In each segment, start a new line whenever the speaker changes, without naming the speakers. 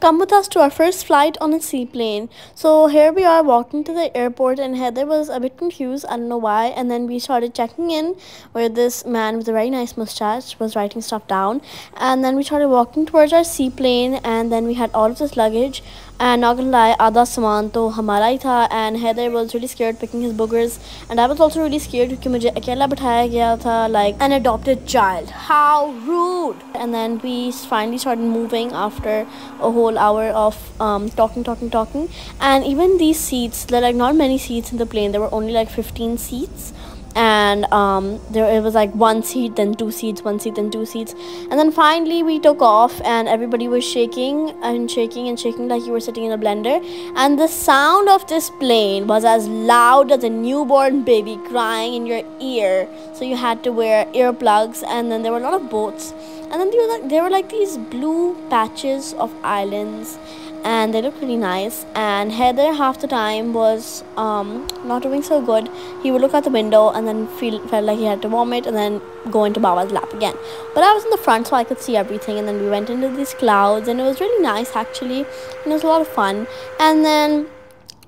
come with us to our first flight on a seaplane. So here we are walking to the airport and Haider was a bit confused. I don't know why. And then we started checking in where this man with a very nice mustache was writing stuff down. And then we started walking towards our seaplane and then we had all of this luggage and not gonna lie Ada saman to hamara hi tha and Haider was really scared picking his boogers. And I was also really scared kyunki mujhe akela bithaya gaya tha like an adopted child. How rude! And then we finally started moving after a whole hour of um, talking talking talking. And even these seats there are like not many seats in the plane. There were only like 15 seats and um, there it was like one seat then two seats one seat then two seats. And then finally we took off and everybody was shaking and shaking and shaking like you were sitting in a blender. And the sound of this plane was as loud as a newborn baby crying in your ear. So you had to wear earplugs and then there were a lot of boats. And then there were like, there were like these blue patches of islands and they looked really nice. And haider half the time was um, not doing so good. He would look out the window and then feel felt like he had to vomit and then go into baba's lap again. But i was in the front so i could see everything. And then we went into these clouds and it was really nice actually. And it was a lot of fun. And then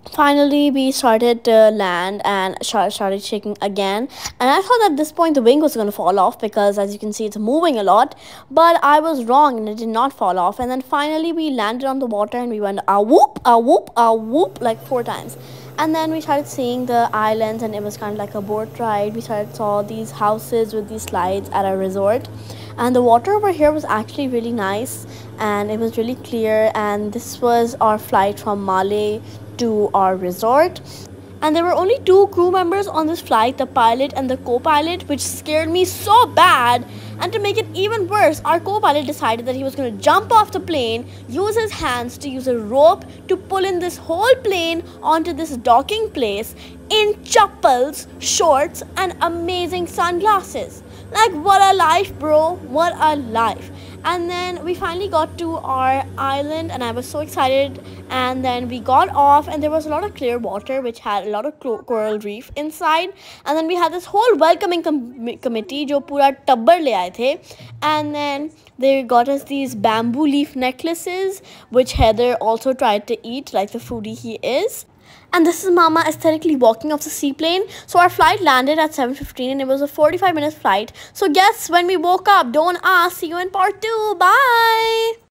finally we started to land and started shaking again. And i thought at this point the wing was going to fall off because as you can see it's moving a lot. But i was wrong and it did not fall off. And then finally we landed on the water and we went a whoop a whoop a whoop like four times. And then we started seeing the islands and it was kind of like a boat ride. We started saw these houses with these slides at a resort. And the water over here was actually really nice and it was really clear. And this was our flight from Male to our resort. And there were only two crew members on this flight the pilot and the co-pilot which scared me so bad. And to make it even worse our co-pilot decided that he was going to jump off the plane use his hands to use a rope to pull in this whole plane onto this docking place in chappals shorts and amazing sunglasses. Like what a life bro. What a life and then we finally got to our island and i was so excited. And then we got off and there was a lot of clear water which had a lot of coral reef inside. And then we had this whole welcoming com committee jo pura tabbar le aaye the. And then they got us these bamboo leaf necklaces which haider also tried to eat like the foodie he is and this is mama aesthetically walking off the seaplane. So our flight landed at 7.15 and it was a 45 minute flight. So guess when we woke up? Don't ask. See you in part two. Bye